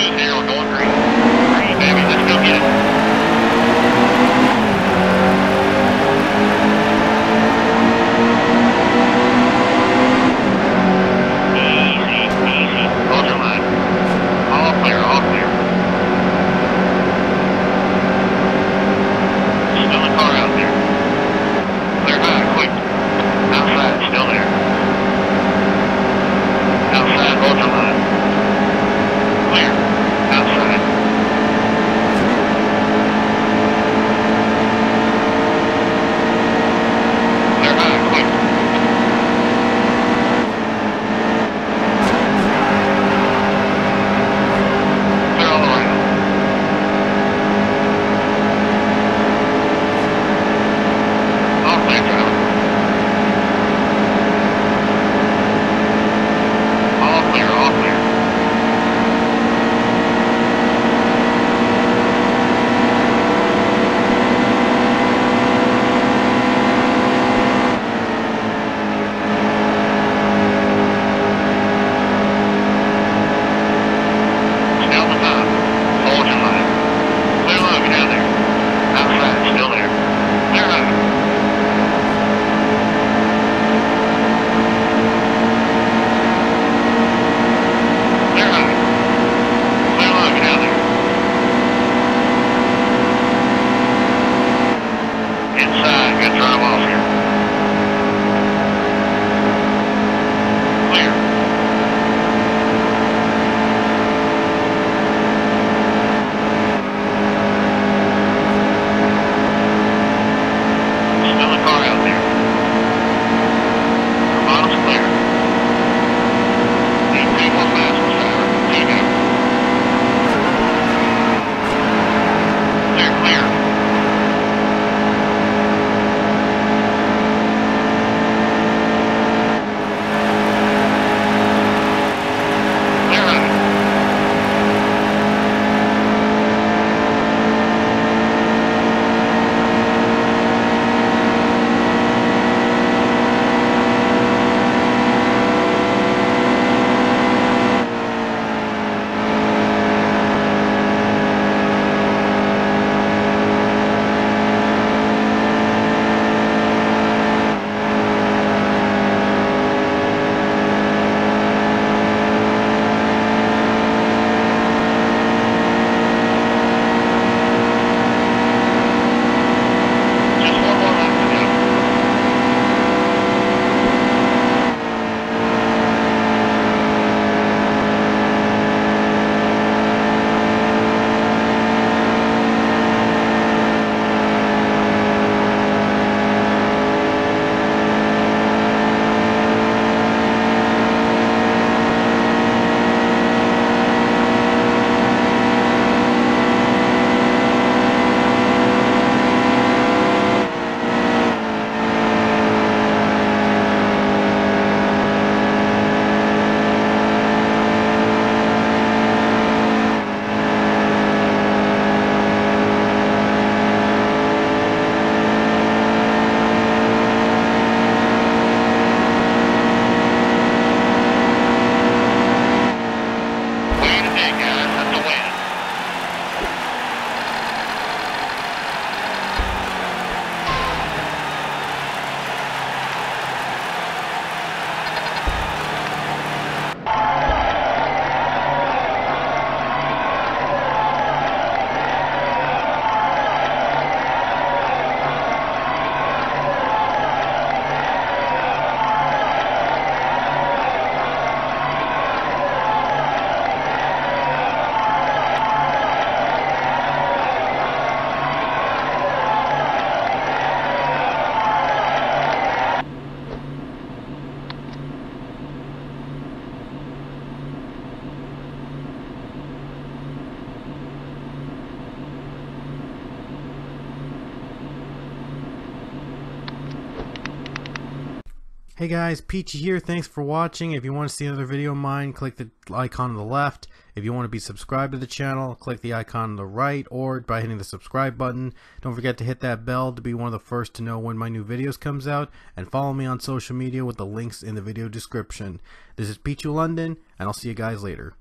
blue zero Hey guys, Pichu here. Thanks for watching. If you want to see another video of mine, click the icon on the left. If you want to be subscribed to the channel, click the icon on the right or by hitting the subscribe button. Don't forget to hit that bell to be one of the first to know when my new videos comes out and follow me on social media with the links in the video description. This is Pichu London and I'll see you guys later.